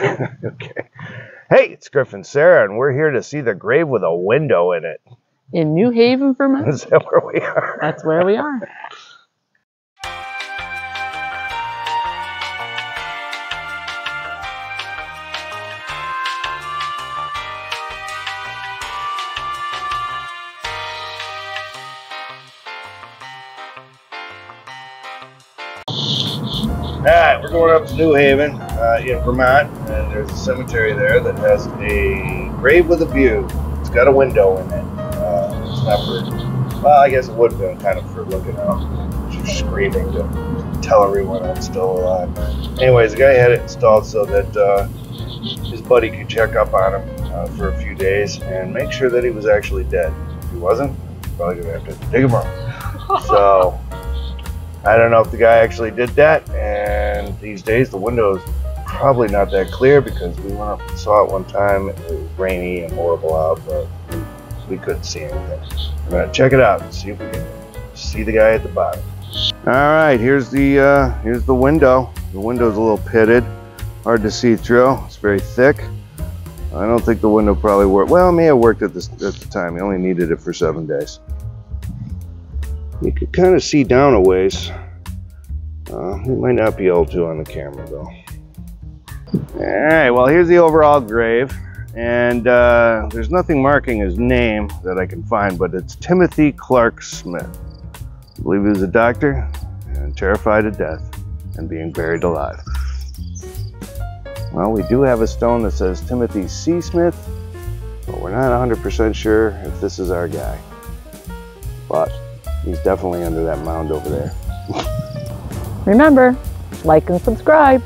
okay. Hey, it's Griffin Sarah, and we're here to see the grave with a window in it. In New Haven, Vermont? Is that where we are? That's where we are. All right, we're going up to New Haven uh, in Vermont, and there's a cemetery there that has a grave with a view. It's got a window in it. Uh, it's not for, well, I guess it would have been kind of for looking out. She's screaming to tell everyone I'm still alive. Anyways, the guy had it installed so that uh, his buddy could check up on him uh, for a few days and make sure that he was actually dead. If he wasn't, probably gonna have to dig him up. so. I don't know if the guy actually did that, and these days the window is probably not that clear because we went up and saw it one time. It was rainy and horrible out, but we, couldn't see anything. We're gonna check it out and see if we can see the guy at the bottom. All right, here's the uh, here's the window. The window's a little pitted, hard to see through. It's very thick. I don't think the window probably worked. Well, it may have worked at, this, at the time. He only needed it for seven days. You can kind of see down a ways. Uh, you might not be able to on the camera though. All right, well here's the overall grave. And uh, there's nothing marking his name that I can find, but it's Timothy Clark Smith. I believe he was a doctor and terrified of death and being buried alive. Well, we do have a stone that says Timothy C. Smith, but we're not 100% sure if this is our guy. But He's definitely under that mound over there. Remember, like and subscribe.